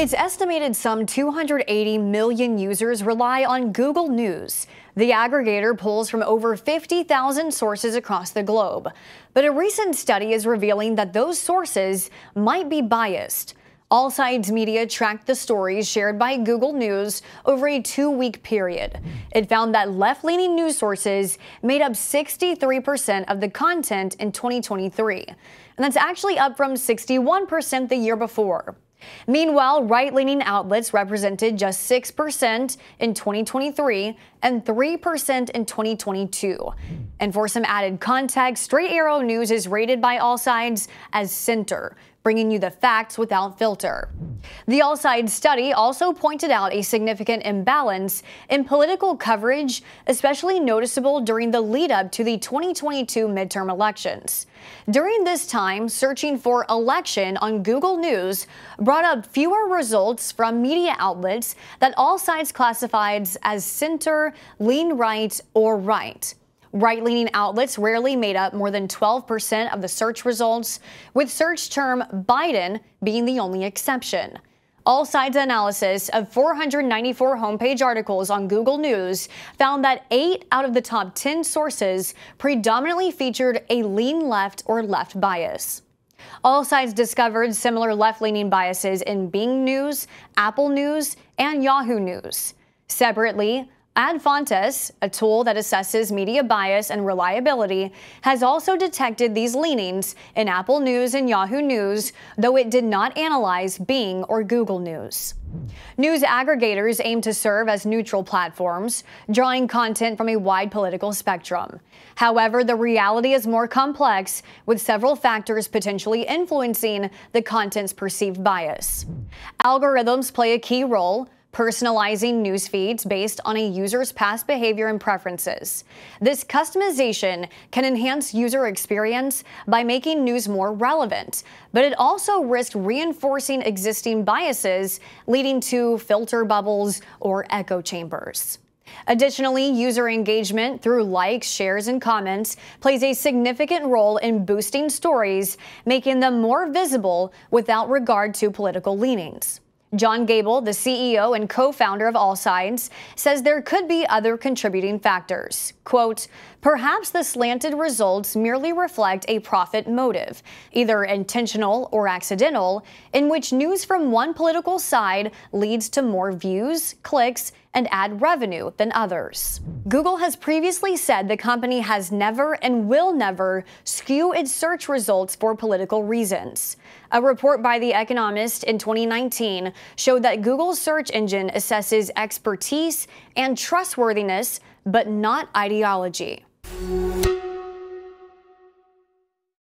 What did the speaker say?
It's estimated some 280 million users rely on Google News. The aggregator pulls from over 50,000 sources across the globe. But a recent study is revealing that those sources might be biased. AllSides Media tracked the stories shared by Google News over a two week period. It found that left leaning news sources made up 63% of the content in 2023. And that's actually up from 61% the year before. Meanwhile, right leaning outlets represented just 6% in 2023 and 3% in 2022. And for some added context, Straight Arrow News is rated by AllSides as center, bringing you the facts without filter. The AllSides study also pointed out a significant imbalance in political coverage, especially noticeable during the lead up to the 2022 midterm elections. During this time, searching for election on Google News brought up fewer results from media outlets that AllSides classified as center, lean right, or right. Right leaning outlets rarely made up more than 12% of the search results, with search term Biden being the only exception. AllSides analysis of 494 homepage articles on Google News found that 8 out of the top 10 sources predominantly featured a lean left or left bias. AllSides discovered similar left leaning biases in Bing News, Apple News, and Yahoo News. Separately, Ad Fontes, a tool that assesses media bias and reliability, has also detected these leanings in Apple News and Yahoo News, though it did not analyze Bing or Google News. News aggregators aim to serve as neutral platforms, drawing content from a wide political spectrum. However, the reality is more complex, with several factors potentially influencing the content's perceived bias. Algorithms play a key role personalizing news feeds based on a user's past behavior and preferences. This customization can enhance user experience by making news more relevant, but it also risks reinforcing existing biases, leading to filter bubbles or echo chambers. Additionally, user engagement through likes, shares, and comments plays a significant role in boosting stories, making them more visible without regard to political leanings. John Gable, the CEO and co-founder of AllSides, says there could be other contributing factors. Quote, perhaps the slanted results merely reflect a profit motive, either intentional or accidental, in which news from one political side leads to more views, clicks, and ad revenue than others. Google has previously said the company has never and will never skew its search results for political reasons. A report by The Economist in 2019 showed that Google's search engine assesses expertise and trustworthiness, but not ideology.